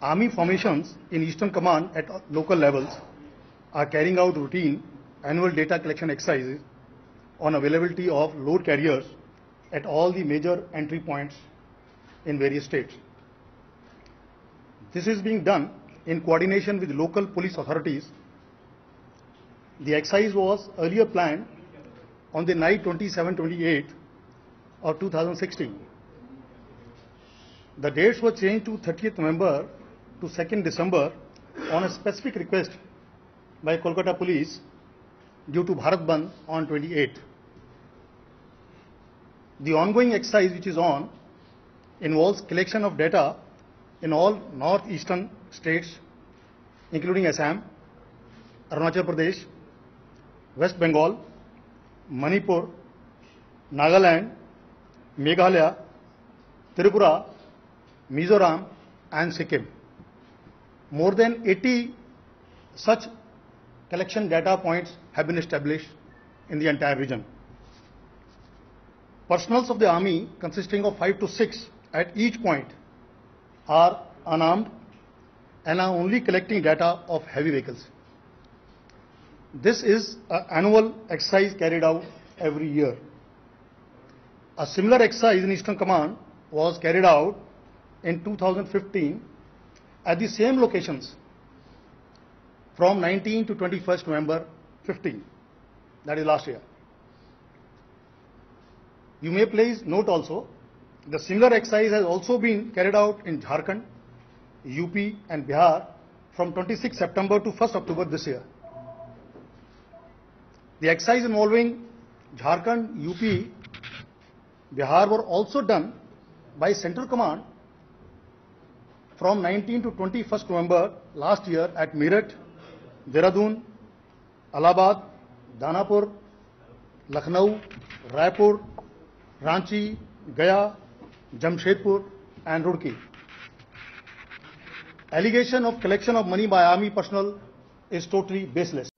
Army formations in Eastern Command at local levels are carrying out routine annual data collection exercises on availability of load carriers at all the major entry points in various states. This is being done in coordination with local police authorities. The exercise was earlier planned on the night 27-28 of 2016. The dates were changed to 30th November to 2nd December on a specific request by Kolkata Police due to Bharat Bandh on 28th. The ongoing exercise which is on involves collection of data in all northeastern states including Assam, Arunachal Pradesh, West Bengal, Manipur, Nagaland, Meghalaya, Tripura, Mizoram and Sikkim. More than 80 such collection data points have been established in the entire region. Personals of the army consisting of 5 to 6 at each point are unarmed and are only collecting data of heavy vehicles. This is an annual exercise carried out every year. A similar exercise in Eastern Command was carried out in 2015 at the same locations from 19 to 21st November 15, that is last year. You may please note also, the similar exercise has also been carried out in Jharkhand, UP and Bihar from 26 September to 1st October this year. The exercise involving Jharkhand, UP, Bihar were also done by Central Command from 19 to 21st November last year at Meerut, Dehradun, Allahabad, Danapur, Lucknow, Raipur, Ranchi, Gaya, Jamshedpur and Roorkee. Allegation of collection of money by army personnel is totally baseless.